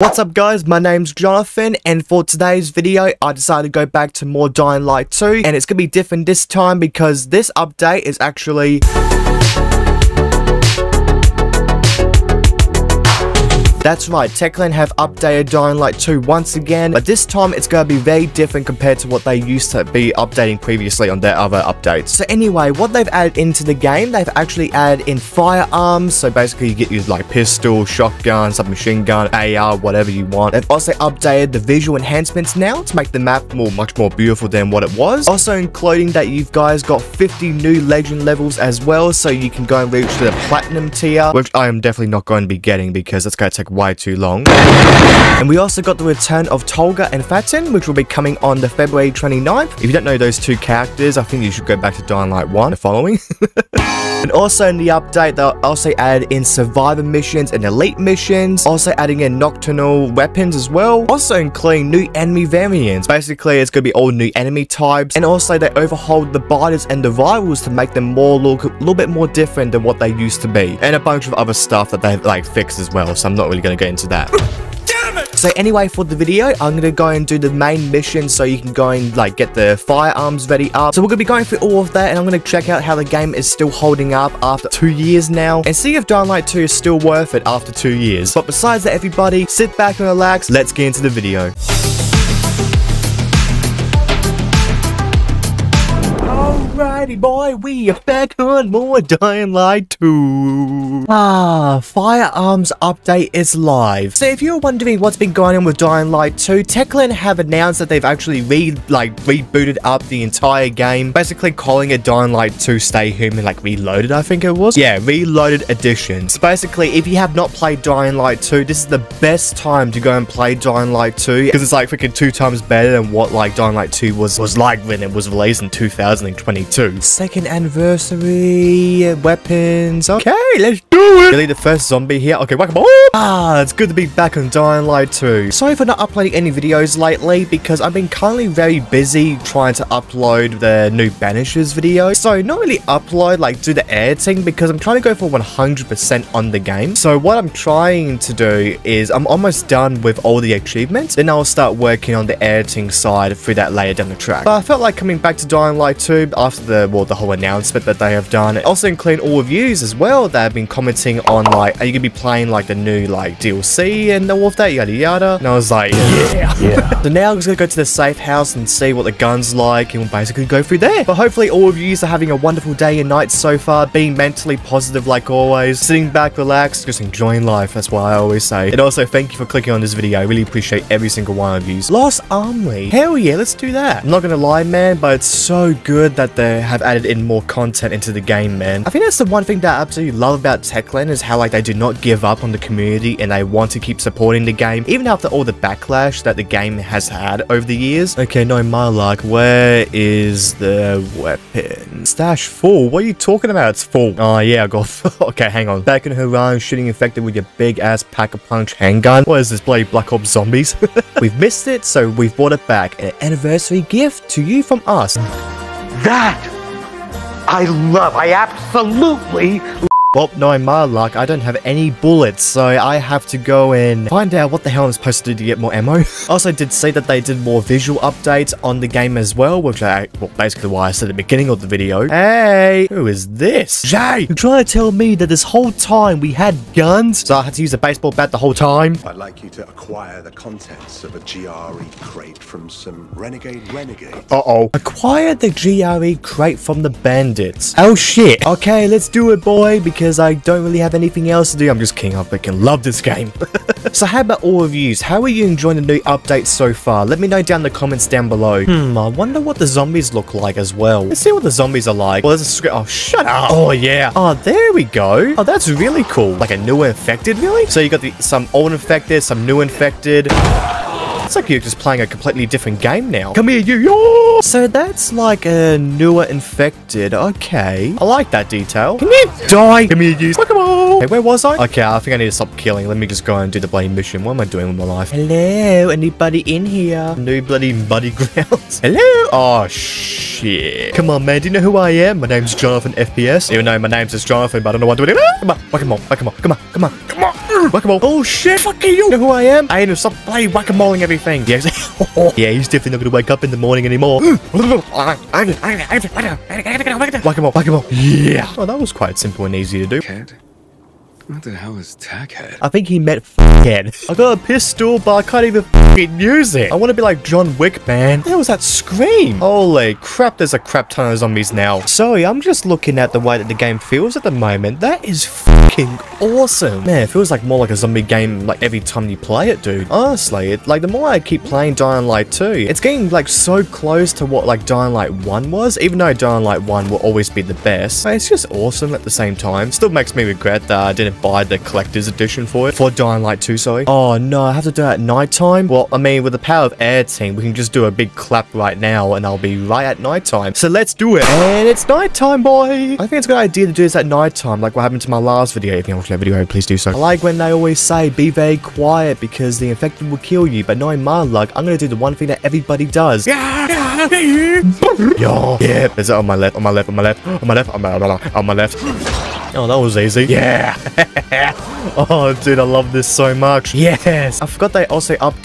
What's up guys, my name's Jonathan and for today's video I decided to go back to more Dying Light 2 and it's gonna be different this time because this update is actually That's right, Techland have updated Dying Light 2 once again, but this time it's going to be very different compared to what they used to be updating previously on their other updates. So anyway, what they've added into the game, they've actually added in firearms, so basically you get your like pistol, shotgun, submachine gun, AR, whatever you want. They've also updated the visual enhancements now to make the map more, much more beautiful than what it was. Also including that you guys got 50 new legend levels as well, so you can go and reach the platinum tier, which I am definitely not going to be getting because it's going to take way too long. And we also got the return of Tolga and Fatin, which will be coming on the February 29th. If you don't know those two characters, I think you should go back to Dying Light 1, the following. and also in the update, they'll also add in survivor missions and elite missions, also adding in nocturnal weapons as well, also including new enemy variants. Basically, it's going to be all new enemy types, and also they overhauled the biters and the rivals to make them more look a little bit more different than what they used to be, and a bunch of other stuff that they've like fixed as well, so I'm not really going to get into that. So anyway, for the video, I'm going to go and do the main mission so you can go and like get the firearms ready up. So we're going to be going through all of that and I'm going to check out how the game is still holding up after two years now and see if Dying Light 2 is still worth it after two years. But besides that, everybody, sit back and relax. Let's get into the video. Alrighty boy, we are back on more Dying Light 2. Ah, Firearms update is live. So if you're wondering what's been going on with Dying Light 2, Techland have announced that they've actually re like rebooted up the entire game, basically calling it Dying Light 2 Stay Human, like Reloaded I think it was. Yeah, Reloaded Edition. So basically, if you have not played Dying Light 2, this is the best time to go and play Dying Light 2 because it's like freaking two times better than what like Dying Light 2 was was like when it was released in 2022. Second anniversary, weapons. Okay, let's do it. Really, the first zombie here. Okay, welcome. Ah, it's good to be back on Dying Light 2. Sorry for not uploading any videos lately because I've been currently very busy trying to upload the new Banishers video. So not really upload, like do the editing because I'm trying to go for 100% on the game. So what I'm trying to do is I'm almost done with all the achievements. Then I'll start working on the editing side through that later down the track. But I felt like coming back to Dying Light 2 after the, well, the whole announcement that they have done. Also including all reviews as well that have been commenting on like, are you going to be playing like the new like DLC and all of that, yada yada. And I was like, yeah. yeah. so now I'm just going to go to the safe house and see what the gun's like and we'll basically go through there. But hopefully all of you are having a wonderful day and night so far, being mentally positive like always, sitting back, relaxed, just enjoying life. That's what I always say. And also thank you for clicking on this video. I really appreciate every single one of you. Lost Armory. Hell yeah, let's do that. I'm not going to lie, man, but it's so good that they have added in more content into the game, man. I think that's the one thing that I absolutely love about Techland is how like they do not give up on the community and they want to keep supporting the game, even after all the backlash that the game has had over the years. Okay, no, my luck. Where is the weapon? Stash full. What are you talking about? It's full. Oh, yeah, I got... okay, hang on. Back in Harran, shooting infected with your big-ass pack-a-punch handgun. What is this, bloody Black Ops zombies? we've missed it, so we've brought it back. An anniversary gift to you from us. That I love. I absolutely well, knowing my luck, I don't have any bullets, so I have to go and find out what the hell I'm supposed to do to get more ammo. also did see that they did more visual updates on the game as well, which I, well, basically why I said at the beginning of the video. Hey, who is this? Jay, you're trying to tell me that this whole time we had guns? So I had to use a baseball bat the whole time? I'd like you to acquire the contents of a GRE crate from some renegade renegades. Uh-oh. Acquire the GRE crate from the bandits. Oh shit. Okay, let's do it, boy, because because I don't really have anything else to do. I'm just king up. I can love this game. so how about all of you? How are you enjoying the new update so far? Let me know down in the comments down below. Hmm, I wonder what the zombies look like as well. Let's see what the zombies are like. Well, there's a script. Oh, shut up. Oh, yeah. Oh, there we go. Oh, that's really cool. Like a new infected, really? So you got the some old infected, some new infected. It's like you're just playing a completely different game now. Come here, you. Yo! So that's like a newer infected. Okay. I like that detail. Can you die? Come here, you. Come on. Hey, where was I? Okay, I think I need to stop killing. Let me just go and do the bloody mission. What am I doing with my life? Hello? Anybody in here? New bloody muddy grounds. Hello? Oh, shit. Come on, man. Do you know who I am? My name's Jonathan FPS. Even though my name's just Jonathan, but I don't know what to do. Ah, come on. Come on. Come on. Come on. Come on. Come on. Whack-a-mole. Oh shit, fucking you. You know who I am? I ain't stop playing whack-a-moling everything. Yes. yeah, he's definitely not gonna wake up in the morning anymore. Whack-a-mole, whack-a-mole. Yeah. Oh, that was quite simple and easy to do. Kid? What the hell is Tackhead? I think he meant f***head. I got a pistol, but I can't even f***ing use it. I want to be like John Wick, man. What was that scream? Holy crap, there's a crap ton of zombies now. Sorry, I'm just looking at the way that the game feels at the moment. That is fucking awesome. Man, it feels like more like a zombie game like every time you play it, dude. Honestly, it, like the more I keep playing Dying Light 2, it's getting like so close to what like Dying Light 1 was, even though Dying Light 1 will always be the best. But it's just awesome at the same time. Still makes me regret that I didn't buy the collector's edition for it. For Dying Light 2, sorry. Oh no, I have to do it at nighttime? Well, I mean, with the power of air team, we can just do a big clap right now and I'll be right at nighttime. So let's do it. And it's nighttime, boy. I think it's a good idea to do this at nighttime, like what happened to my last video. If you watched that video, please do so. I like when they always say, be very quiet because the infected will kill you. But knowing my luck, I'm gonna do the one thing that everybody does. Yeah, Yo, yeah. Is it on my left? On my left? On my left? On my left? On my, on my left? Oh, that was easy. Yeah. oh, dude, I love this so much. Yes. I forgot they also updated.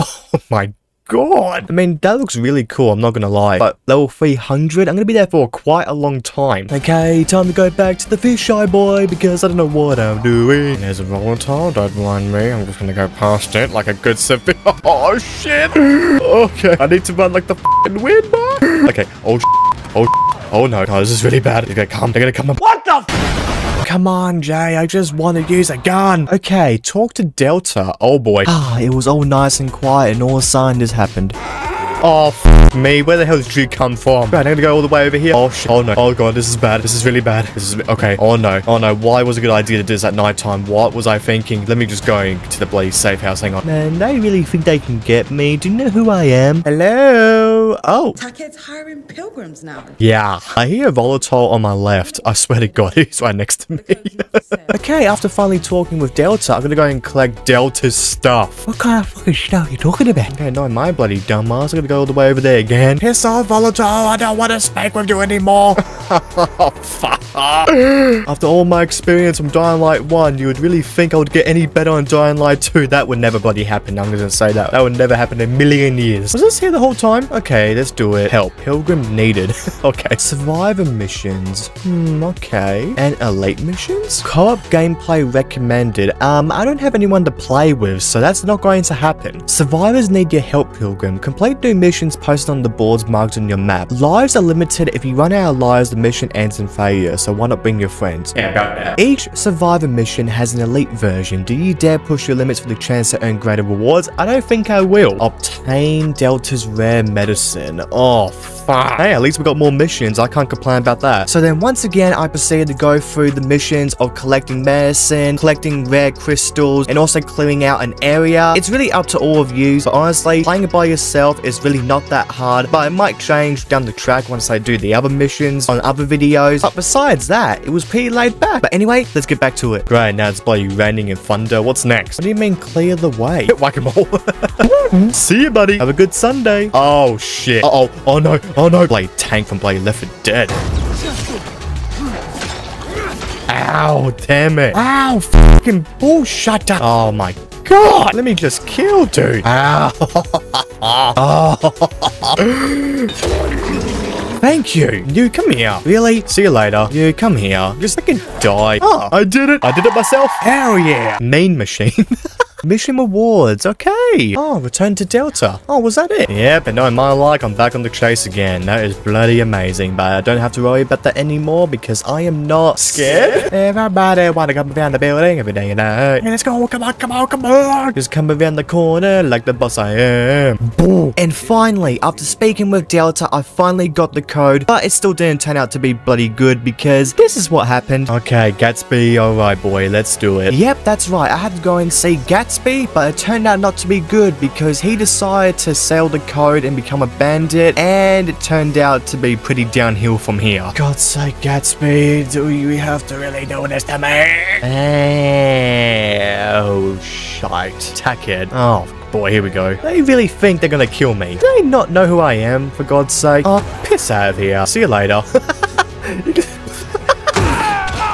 Oh my god. I mean, that looks really cool, I'm not gonna lie. But level 300, I'm gonna be there for quite a long time. Okay, time to go back to the fisheye boy, because I don't know what I'm doing. There's a volatile, don't mind me. I'm just gonna go past it like a good civilian. Oh, shit. Okay, I need to run like the f***ing wind bar. Okay, oh, oh, oh no. Oh, this is really bad. They're gonna come, they're gonna come. What the Come on, Jay, I just want to use a gun. Okay, talk to Delta. Oh boy. Ah, it was all nice and quiet and all of a sudden this happened. Oh, f me. Where the hell did you come from? Right, I'm gonna go all the way over here. Oh, shit. Oh, no. Oh, God. This is bad. This is really bad. This is... Okay. Oh, no. Oh, no. Why was it a good idea to do this at night time? What was I thinking? Let me just go to the bloody safe house. Hang on. Man, they really think they can get me. Do you know who I am? Hello? Oh. Tackhead's hiring pilgrims now. Yeah. I hear a volatile on my left. I swear to God, he's right next to me. okay, after finally talking with Delta, I'm gonna go and collect Delta's stuff. What kind of fucking stuff are you talking about? Okay, no, my bloody dumbass. I'm gonna go all the way over there again. Piss off, volatile. I don't want to speak with you anymore. After all my experience from Dying Light 1, you would really think I would get any better on Dying Light 2. That would never bloody happen. I'm gonna say that. That would never happen in a million years. Was this here the whole time? Okay, let's do it. Help. Pilgrim needed. okay. Survivor missions. Hmm, okay. And elite missions? Co-op gameplay recommended. Um, I don't have anyone to play with, so that's not going to happen. Survivors need your help, Pilgrim. Complete new missions posted on the boards marked on your map. Lives are limited. If you run out of lives, the mission ends in failure, so why not bring your friends? Yeah, about that. Each survivor mission has an elite version. Do you dare push your limits for the chance to earn greater rewards? I don't think I will. Obtain Delta's rare medicine. Oh, fuck. Hey, at least we got more missions. I can't complain about that. So then once again, I proceeded to go through the missions of collecting medicine, collecting rare crystals, and also clearing out an area. It's really up to all of you, but honestly, playing it by yourself is really not that hard, but it might change down the track once I do the other missions on other videos. But besides that, it was pretty laid back. But anyway, let's get back to it. Great, now it's bloody raining and thunder. What's next? What do you mean clear the way? Whack-a-mole. See you, buddy. Have a good Sunday. Oh, shit. Uh-oh. Oh, no. Oh, no. Blade tank from Blade Left 4 Dead. Ow, damn it. Ow, fucking bullshit. Oh, my God. Let me just kill, dude. Ow. Thank you. You, come here. Really? See you later. You, come here. Just fucking die. Oh, I did it. I did it myself. Hell yeah. Main machine. Mission rewards, okay. Oh, return to Delta. Oh, was that it? Yep, and knowing my luck, I'm back on the chase again. That is bloody amazing, but I don't have to worry about that anymore because I am not scared. Everybody wanna come around the building every day and night. Hey, let's go, come on, come on, come on. Just come around the corner like the boss I am. Boom. And finally, after speaking with Delta, I finally got the code, but it still didn't turn out to be bloody good because this is what happened. Okay, Gatsby, alright boy, let's do it. Yep, that's right. I had to go and see Gatsby but it turned out not to be good because he decided to sell the code and become a bandit, and it turned out to be pretty downhill from here. God's sake, Gatsby, do you have to really do this to me? Oh, shite. Tackhead. Oh, boy, here we go. They really think they're gonna kill me. Do they not know who I am, for God's sake? Oh, piss out of here. See you later.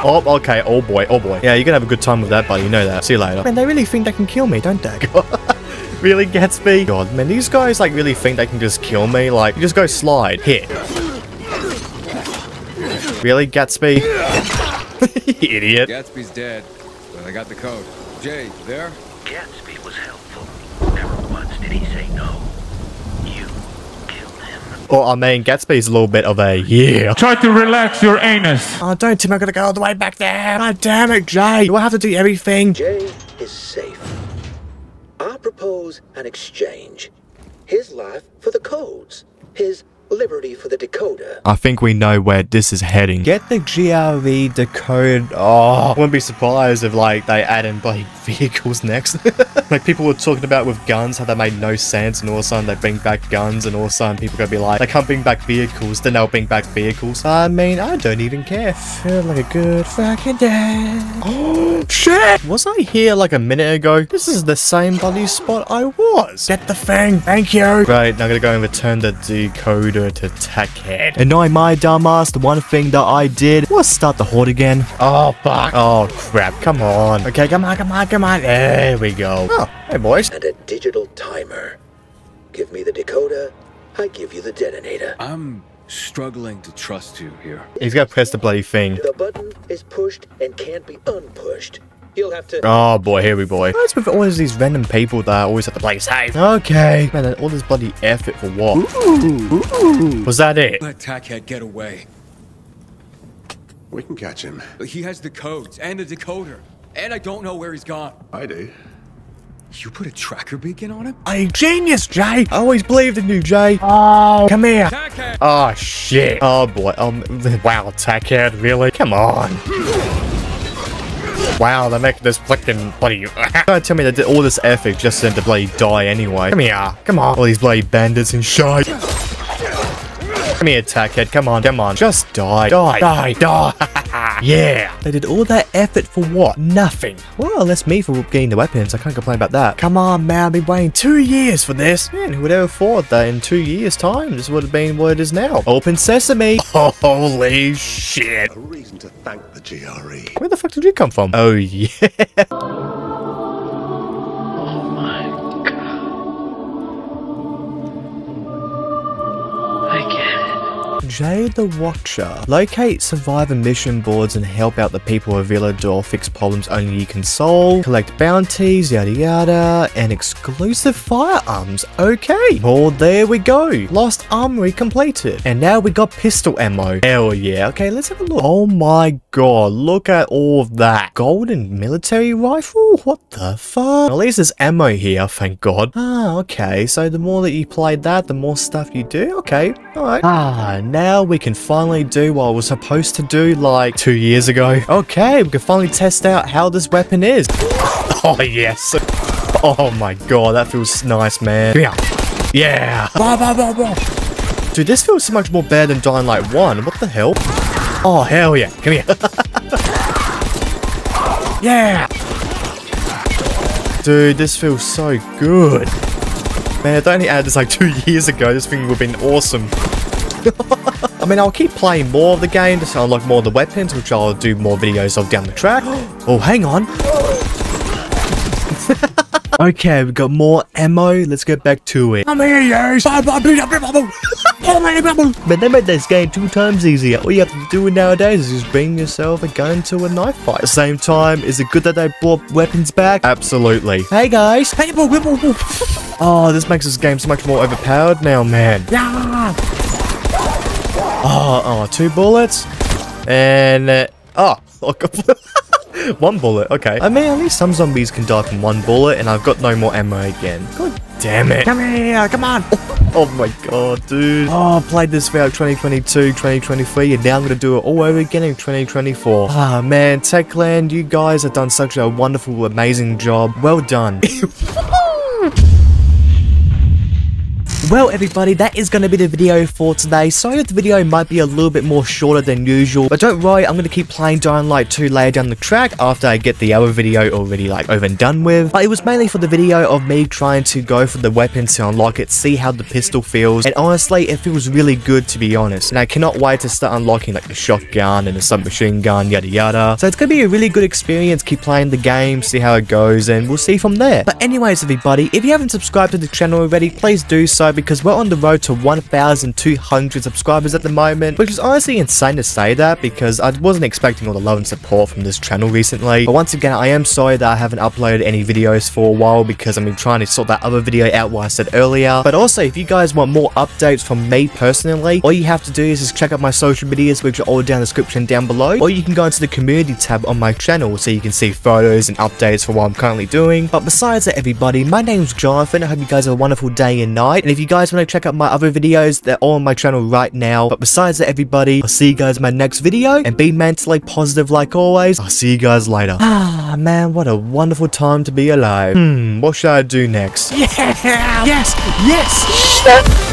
Oh, okay. Oh boy. Oh boy. Yeah, you're gonna have a good time with that, buddy. You know that. See you later. Man, they really think they can kill me, don't they? really gets me. God, man, these guys like really think they can just kill me. Like, you just go slide, hit. Really, Gatsby? Idiot. Gatsby's dead, but I got the code. Jay, there? Gatsby was helpful. Never once did he say no. You killed him. Or, I mean, Gatsby's a little bit of a, yeah. Try to relax your anus. Oh, don't Tim, I'm gonna go all the way back there. God damn it, Jay. Do I have to do everything? Jay is safe. I propose an exchange. His life for the codes. His liberty for the decoder. I think we know where this is heading. Get the GRE decode. Oh, I wouldn't be surprised if like they add in like vehicles next. like people were talking about with guns, how they made no sense, and all of a sudden they bring back guns, and all of a sudden people are gonna be like, they can't bring back vehicles, then they'll bring back vehicles. I mean, I don't even care. Feel like a good fucking day. Oh shit! Was I here like a minute ago? This is the same bloody spot I was. Get the thing. Thank you. Right, now I'm gonna go and return the decoder to Tackhead. And knowing my dumbass, the one thing that I did was start the horde again. Oh, fuck. Oh, crap. Come on. Okay, come on, come on, come on. There we go. Oh, hey, boys. And a digital timer. Give me the decoder, I give you the detonator. I'm struggling to trust you here. He's got to press the bloody thing. The button is pushed and can't be unpushed. You'll have to. Oh boy, here we boy. What's with all these random people that are always have the play safe? Okay. Man, and all this bloody effort for what? Was that it? Let Tackhead get away. We can catch him. He has the codes and the decoder. And I don't know where he's gone. I do. You put a tracker beacon on him? A genius, Jay. I always believed in you, Jay. Oh, come here. Tackhead! Oh shit. Oh boy. Um. Wow, Tackhead. Really? Come on. Wow, they're making this fucking bloody. Don't tell me they did all this effort just for to bloody die anyway. Come here. Come on. All these bloody bandits and shit. Come here, Tackhead. Come on. Come on. Just die. Die. Die. Die. Yeah. They did all that effort for what? Nothing. Well, that's me for getting the weapons. I can't complain about that. Come on, man. I've been waiting two years for this. Man, who would ever thought that in two years' time this would have been what it is now? Open sesame. Holy shit. A reason to thank the. GRE. Where the fuck did you come from? Oh, yeah. Jay the Watcher. Locate survivor mission boards and help out the people of Villedor fix problems only you can solve. Collect bounties, yada yada, and exclusive firearms. Okay. Well, there we go. Lost armory completed. And now we got pistol ammo. Hell yeah. Okay, let's have a look. Oh my god, look at all of that. Golden military rifle? What the fuck? At least there's ammo here, thank god. Ah, okay. So the more that you play that, the more stuff you do? Okay. Alright. Ah, now we can finally do what I was supposed to do like two years ago. Okay, we can finally test out how this weapon is. Oh, yes. Oh my god, that feels nice, man. Come here. Yeah. Bah, bah, bah, bah. Dude, this feels so much more better than Dying Light 1. What the hell? Oh, hell yeah. Come here. yeah. Dude, this feels so good. Man, if they only added this like two years ago, this thing would have been awesome. I mean, I'll keep playing more of the game to unlock more of the weapons, which I'll do more videos of down the track. Oh, hang on. okay, we've got more ammo. Let's get back to it. I'm here, yes. Man, they made this game two times easier. All you have to do nowadays is just bring yourself a gun to a knife fight. At the same time, is it good that they brought weapons back? Absolutely. Hey guys. Hey, Oh, this makes this game so much more overpowered now, man. Yeah. Oh, oh, two bullets. And, uh, oh, one bullet, okay. I mean, at least some zombies can die from one bullet, and I've got no more ammo again. God damn it. Come here, come on. Oh my god, dude. Oh, I played this throughout 2022, 2023, and now I'm gonna do it all over again in 2024. Ah, man, Techland, you guys have done such a wonderful, amazing job. Well done. Well, everybody, that is going to be the video for today. Sorry the video might be a little bit more shorter than usual, but don't worry, I'm going to keep playing Dying Light 2 later down the track after I get the other video already like over and done with. But it was mainly for the video of me trying to go for the weapon to unlock it, see how the pistol feels, and honestly, it feels really good to be honest. And I cannot wait to start unlocking like the shotgun and the submachine gun, yada yada. So it's going to be a really good experience. Keep playing the game, see how it goes, and we'll see from there. But anyways, everybody, if you haven't subscribed to the channel already, please do so because we're on the road to 1,200 subscribers at the moment, which is honestly insane to say that because I wasn't expecting all the love and support from this channel recently. But once again, I am sorry that I haven't uploaded any videos for a while because I've been trying to sort that other video out what I said earlier. But also, if you guys want more updates from me personally, all you have to do is just check out my social medias, which are all down in the description down below, or you can go into the community tab on my channel so you can see photos and updates for what I'm currently doing. But besides that, everybody, my name's Jonathan. I hope you guys have a wonderful day and night. And if you guys want to check out my other videos, they're all on my channel right now. But besides that, everybody, I'll see you guys in my next video. And be mentally positive like always. I'll see you guys later. Ah, man, what a wonderful time to be alive. Hmm, what should I do next? Yeah! Yes! Yes!